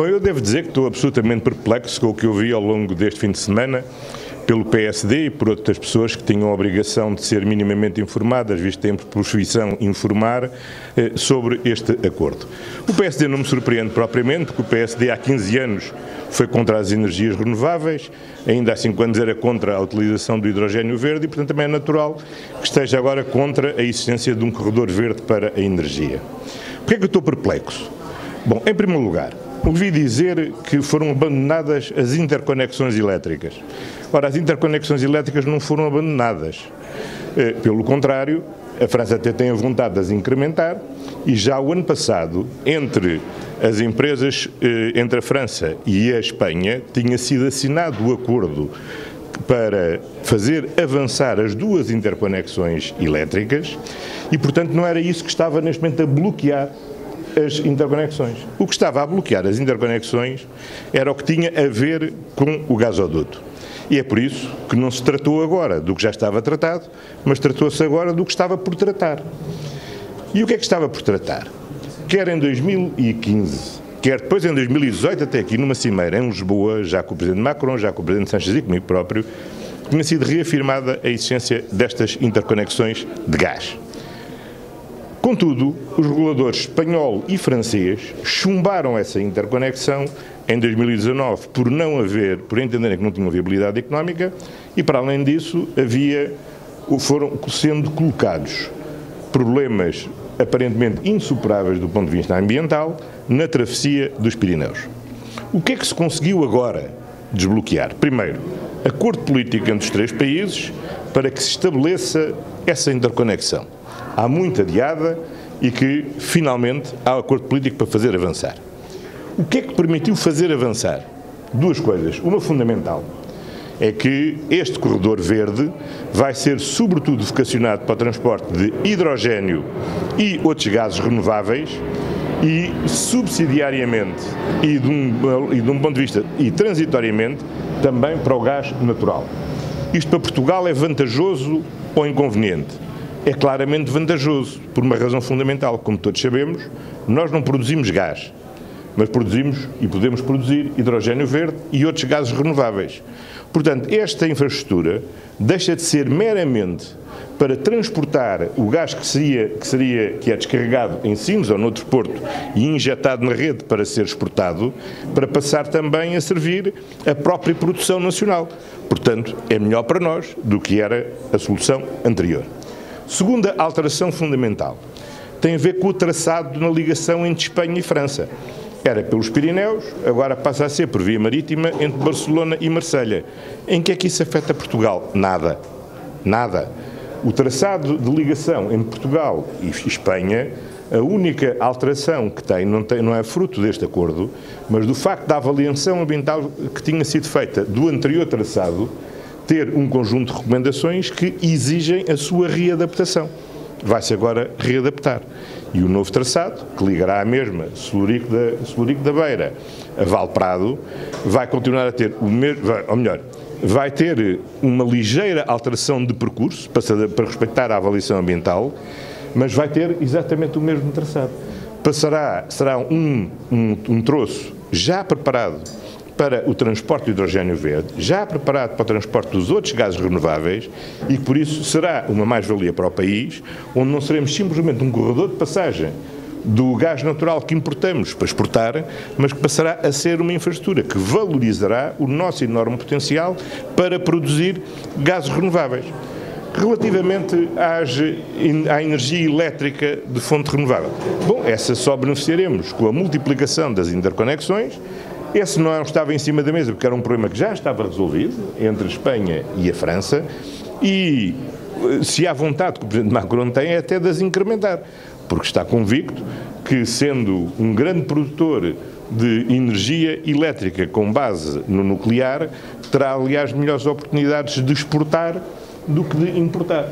Bom, eu devo dizer que estou absolutamente perplexo com o que eu vi ao longo deste fim de semana pelo PSD e por outras pessoas que tinham a obrigação de ser minimamente informadas, visto por profissão informar, eh, sobre este acordo. O PSD não me surpreende propriamente, porque o PSD há 15 anos foi contra as energias renováveis, ainda há 5 anos era contra a utilização do hidrogênio verde e, portanto, também é natural que esteja agora contra a existência de um corredor verde para a energia. Porquê é que eu estou perplexo? Bom, em primeiro lugar, ouvi dizer que foram abandonadas as interconexões elétricas. Ora, as interconexões elétricas não foram abandonadas. Eh, pelo contrário, a França até tem a vontade de as incrementar e já o ano passado, entre as empresas, eh, entre a França e a Espanha, tinha sido assinado o acordo para fazer avançar as duas interconexões elétricas e, portanto, não era isso que estava neste momento a bloquear as interconexões. O que estava a bloquear as interconexões era o que tinha a ver com o gasoduto. E é por isso que não se tratou agora do que já estava tratado, mas tratou-se agora do que estava por tratar. E o que é que estava por tratar? Quer em 2015, quer depois em 2018, até aqui numa cimeira em Lisboa, já com o Presidente Macron, já com o Presidente Sanchez e comigo próprio, tinha sido reafirmada a existência destas interconexões de gás. Contudo, os reguladores espanhol e francês chumbaram essa interconexão em 2019 por não haver, por entenderem que não tinham viabilidade económica e, para além disso, havia, foram sendo colocados problemas aparentemente insuperáveis do ponto de vista ambiental na travessia dos Pirineus. O que é que se conseguiu agora desbloquear? Primeiro, acordo político entre os três países para que se estabeleça essa interconexão há muito adiada e que finalmente há acordo político para fazer avançar. O que é que permitiu fazer avançar? Duas coisas. Uma fundamental é que este corredor verde vai ser sobretudo vocacionado para o transporte de hidrogênio e outros gases renováveis e subsidiariamente e de um, e de um ponto de vista e transitoriamente também para o gás natural. Isto para Portugal é vantajoso ou inconveniente? é claramente vantajoso, por uma razão fundamental. Como todos sabemos, nós não produzimos gás, mas produzimos e podemos produzir hidrogênio verde e outros gases renováveis. Portanto, esta infraestrutura deixa de ser meramente para transportar o gás que seria, que seria que é descarregado em Sines ou noutro porto e injetado na rede para ser exportado, para passar também a servir a própria produção nacional. Portanto, é melhor para nós do que era a solução anterior. Segunda alteração fundamental tem a ver com o traçado na ligação entre Espanha e França. Era pelos Pirineus, agora passa a ser por via marítima entre Barcelona e Marselha. Em que é que isso afeta Portugal? Nada. Nada. O traçado de ligação entre Portugal e Espanha, a única alteração que tem não, tem, não é fruto deste acordo, mas do facto da avaliação ambiental que tinha sido feita do anterior traçado, ter um conjunto de recomendações que exigem a sua readaptação. Vai-se agora readaptar. E o novo traçado, que ligará a mesma Celurico da, Celurico da Beira a Valprado, vai continuar a ter o mesmo, ou melhor, vai ter uma ligeira alteração de percurso, para, para respeitar a avaliação ambiental, mas vai ter exatamente o mesmo traçado. Passará, será um, um, um troço já preparado para o transporte de hidrogênio verde, já preparado para o transporte dos outros gases renováveis e por isso será uma mais-valia para o país, onde não seremos simplesmente um corredor de passagem do gás natural que importamos para exportar, mas que passará a ser uma infraestrutura que valorizará o nosso enorme potencial para produzir gases renováveis. Relativamente às, à energia elétrica de fonte renovável, bom, essa só beneficiaremos com a multiplicação das interconexões. Esse não estava em cima da mesa porque era um problema que já estava resolvido entre a Espanha e a França. E eh, se há vontade que o Presidente Macron tem é até de as incrementar, porque está convicto que sendo um grande produtor de energia elétrica com base no nuclear, terá aliás melhores oportunidades de exportar do que de importar.